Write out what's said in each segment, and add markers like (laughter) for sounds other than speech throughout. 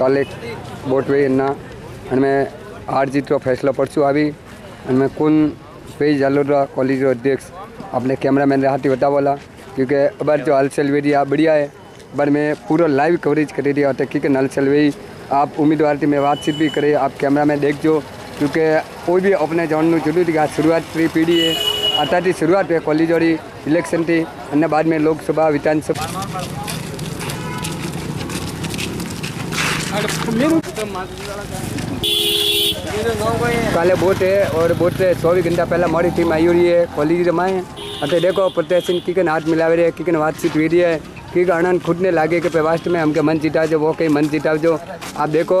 કાલે બોટ વેના અને મેં હાર જીતનો ફેસલો પરસું આવી અને મેં કુન ભાઈ જાલોરા कॉलेज अध्यक्ष। अपने कैमरा मैन रहा थी बतावाला क्योंकि अबार जो हलचल सेलवेरी आ, बढ़िया है। अबार मैं पूरा लाइव कवरेज कर रही होता क्योंकि नल सेलवेरी आप उम्मीदवार थी, मैं बातचीत भी करे, आप कैमरा मैन देख जो। क्योंकि कोई भी अपने जानू ज़रूरी आ शुरुआत थी, पीढ़ी है। आता थी, शुरुआत है कॉलेज और इलेक्शन थी। अन्य बाद में लोकसभा, विधानसभा। काले बोट है और बोट से चौबीस घंटा पहला हमारी टीम आई हुई है कॉलेज में अटे देखो प्रत्याशी किकन हाथ मिलावे रहे, किकन बातचीत हुई रही है। कि आनंद खुद ने लागे कि वास्तव में हमके मन जितावजो, वो कहीं मन जितावजो। आप देखो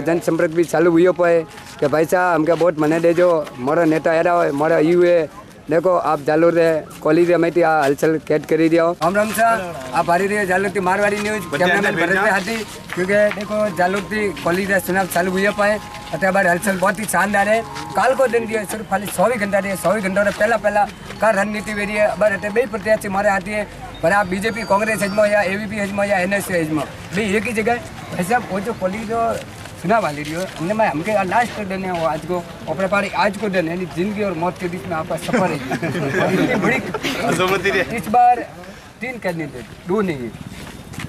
जनसंपर्क भी चालू हुई पाए कि भाई साहब, हमके वोट मने देजो। मोरा नेता एरा हो मोरा यू है। देखो आप जालूर रे कॉलेज में थी आ हलचल कैद करी दियो। हम राम सर आप हारी रहे जालूर थी मारवाड़ी न्यूज़ कैमरामैन भरत भाई हाथी क्योंकि देखो जालूर थी कॉलेज रे चुनाव चालू हुई पाए अतः बार हलचल बहुत ही शानदार है। काल को दिन दिए सिर्फ़ खाली चौबीस घंटा दिए चौबीस घंटा पहला पहला का रणनीति वेरी है। बार अटे बे प्रत्याशी मारे आती है पर आप बीजेपी कांग्रेस हजमा या एवीपी हजमा या एनएसए हजमा बे एक ही जगह भाई साहब वो जो कॉलेज वाली रही हो। हमने मैं हमके लास्ट दिन है वो आज को अपने पारी आज को दिन यानी ज़िंदगी और मौत के बीच में आपका सफ़र है। इतनी (laughs) बड़ी इस बार तीन कैंडिडेट दो नहीं है।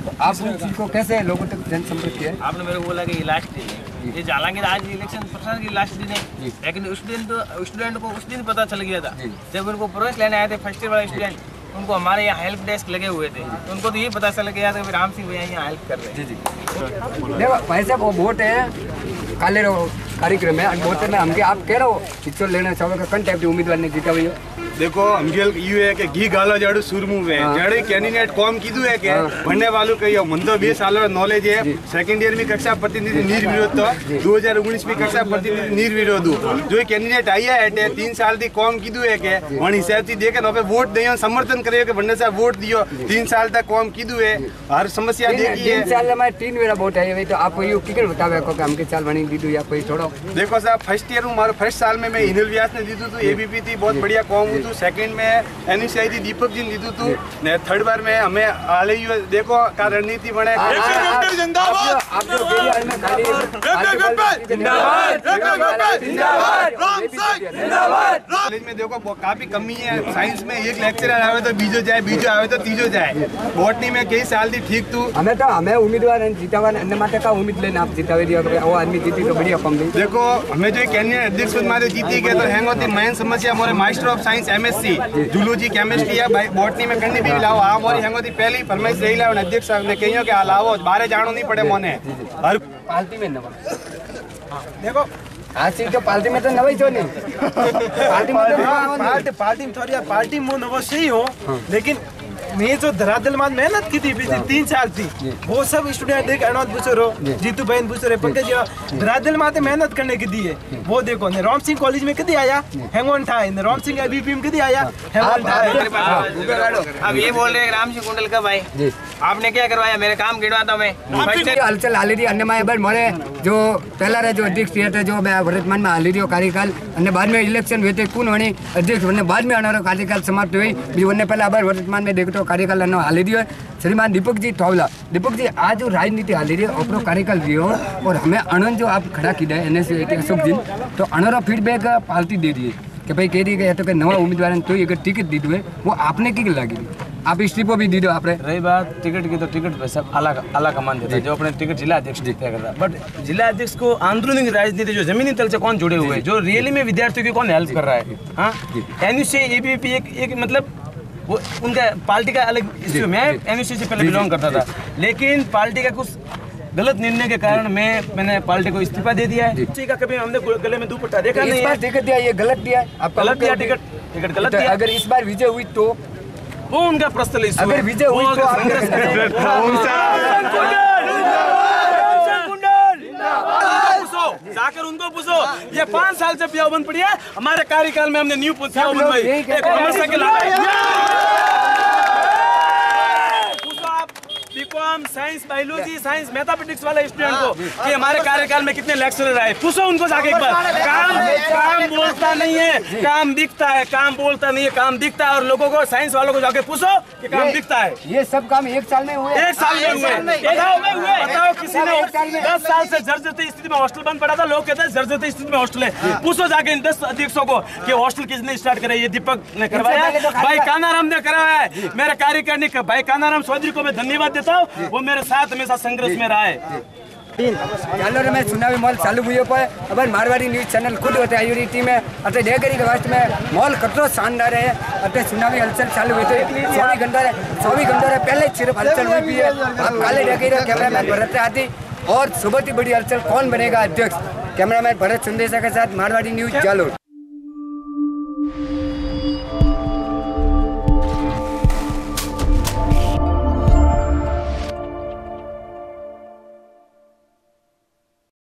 तो आप उन चीज़ को कैसे लोगों तक जनसंपर्क किया? है? आपने मेरे को बोला कि ये लास्ट दिन है। ये हालाँकि आज इलेक्शन प्रचार की लास्ट दिन है लेकिन उस दिन तो स्टूडेंट को उस दिन पता चल गया था। जब उनको प्रवेश लेने आए थे फ़र्स्ट ईयर वाले स्टूडेंट उनको हमारे यहाँ हेल्प डेस्क लगे हुए थे। तो उनको तो ये पता चल गया था कि राम सिंह भैया यहाँ हेल्प कर रहे हैं। जी जी। देखो भाई साहब वो वोट है काले रहो कार्यक्रम है और वोट में हमके आप कह रहे हो पिक्चर लेना चाहोगे कंटेक्ट उम्मीदवार ने जीता हुई हो। देखो हमगेल यू है कि घी गालो जड़ सुरमु वे हाँ। जड़े कैंडिडेट कॉम कीधु है के हाँ। भणने वालों कहियो। मन तो 20 साल नॉलेज है। सेकंड ईयर में कक्षा प्रतिनिधि निर्विरोध तो। 2019 में कक्षा प्रतिनिधि निर्विरोध हूँ। जो ये कैंडिडेट आई है एटे तीन साल थी कॉम कीधु है के वण हिसाब थी देखे पे वोट दियो समर्थन करियो के भंडे साहब वोट दियो। तीन साल तक कॉम कीधु है। हर समस्या देखी है। साल में तीन वेरा वोट है। तो आप यो किकन बतावे को कि हमके चाल बनी दीदू या कोई छोड़ो देखो साहब फ़र्स्ट ईयर हूँ। मारो फ़र्स्ट साल में मैं व्यास ने दीदू तू एबीपी थी। बहुत बढ़िया कॉम सेकंड में एनईसीआई थी दीपक जी ने दीदू तू ने थर्ड बार में हमें ही हुए- देखो का रणनीति बने आप जो जिंदाबाद आप जो बेरिया में जिंदाबाद कॉलेज में देखो काफ़ी कमी है साइंस में एक लेक्चरर आवे तो बीजो जाए बीजो आवे तो तीजो जाए बोटनी में कई साल थी ठीक तू हमें तो हमें उम्मीदवार जीतावा अन्य माटे का उम्मीद लेने आप जीतावे दिया कि वो आदमी जीती तो बढ़िया कम देखो हमें जो कैंडिडेट अध्यक्ष पद मारे जीती गए तो हैंग होती मेन समस्या हमारे master SC zoology chemistry botany મેં કણી બી લાવો આ મારી હેંગોથી પહેલી ફરમાઈશ રહી લાવો અધ્યક્ષ સાહેબ ને કહીયો કે આ લાવો બારે જાણો નહીં પડે મને હર પાલતી મેં નવા દેખો આ સીટ તો પાર્ટી મેં તો નવાઈ છો નહીં પાર્ટી પાર્ટી પાર્ટી में थोड़ी पार्टी में नवस ही हो लेकिन मैं जो धरातल में मेहनत की थी पिछले तीन साल थी वो सब स्टूडेंट देख अनोद बुसरो जीतू बहन बुसरो पंकज जी धरातल में मेहनत करने की दी है। वो देखो ने राम सिंह कॉलेज में कदी आया? हेंगोन था ने राम सिंह अबीपी में कदी आया हेंगोन था। अब ये बोल रहे हैं राम सिंह कुंडल कब आए आपने क्या करवाया? मेरे काम गिनवाता मैं। फ़र्स्ट ये हलचल हाली रही अन्य में मारे जो पहला रे जो अध्यक्ष था जो मैं वर्तमान में हाली रही कार्यकाल અને बाद में इलेक्शन हुए थे कौन वणी अध्यक्ष वने बाद में आनारो कार्यकाल समाप्त हुई। भी वने पहला कार्यकाल अनो हाली रही है श्रीमान दीपक जी ठोवला दीपक जी आज जो राजनीति हाली रही है अपनो कार्यकाल रियो और हमें अनंत जो आप खड़ा की है एनएस अशोक जी तो अनोरा फीडबैक पालती दे दिए कि भाई कह रही है तो कि नवा उम्मीदवार तो अगर टिकट दी है वो आपने की लगी आप स्ट्रीपो भी दी दो आपने रही बात टिकट की तो टिकट पे सब अलग अलग कमान देता है जो अपने टिकट जिला अध्यक्ष तय करता है बट जिला अध्यक्ष को आंदोलन राजनीति जो जमीनी तल से कौन जुड़े हुए हैं जो रियली में विद्यार्थियों की कौन हेल्प कर रहा है हाँ एनयूसी एबीपी एक एक मतलब वो उनका पार्टी का अलग इश्यू मैं एनयूसी से पहले बिलोंग करता था। लेकिन पार्टी का कुछ गलत निर्णय के कारण मैं मैंने पार्टी को इस्तीफा दे दिया है। का कभी हमने गले में दुपट्टा देखा नहीं बार है टिकट दिया ये गलत दिया आप गलत दिया टिकट टिकट गलत दिया। अगर इस बार विजय हुई तो? वो उनका पर्सनल इशू अगर विजय हुई तो (laughs) जाकर उनको पूछो। ये पाँच साल से पिया बंद पड़ी है। हमारे कार्यकाल में हमने न्यू पूछो आप BCom science biology science mathematics वाले स्टूडेंट को कि हमारे कार्यकाल में कितने लेक्चरर आए? पूछो उनको जाके एक बार। काम काम बोल समझता नहीं है। काम दिखता है। काम बोलता नहीं है। काम दिखता है। और लोगों को साइंस वालों को जाके पूछो कि काम दिखता है। ये सब काम एक साल में हुए। एक साल में हुए। बताओ किसी ने। दस साल से जर्जरती स्थिति में हॉस्टल बंद पड़ा था। लोग कहते हैं जर्जरती स्थिति में हॉस्टल है। पूछो जाके इन दस अध्यक्षों को कि हॉस्टल किसने स्टार्ट करे ये दीपक ने करवाया। तो भाई कानाराम ने करवाया है मेरे कार्यकारिणी भाई कानाराम चौधरी को मैं धन्यवाद देता हूँ। वो मेरे साथ हमेशा संघर्ष में रहा है। जालोर में चुनावी मॉल चालू हुई पर अब मारवाड़ी न्यूज़ चैनल खुद होते आयुरी टीम है अटे डेगरी के वास्ट में मॉल कतरो शानदार है अटे चुनावी हलचल चालू हुई थी चौबीस घंटा चौबीस घंटा रहे पहले सिर्फ़ हलचल हुई भी है। अब काले डेगरी कैमरामैन भरत आदि और सुबह की बड़ी हलचल कौन बनेगा अध्यक्ष? कैमरामैन भरत संदेशा के साथ मारवाड़ी न्यूज़ जालोर।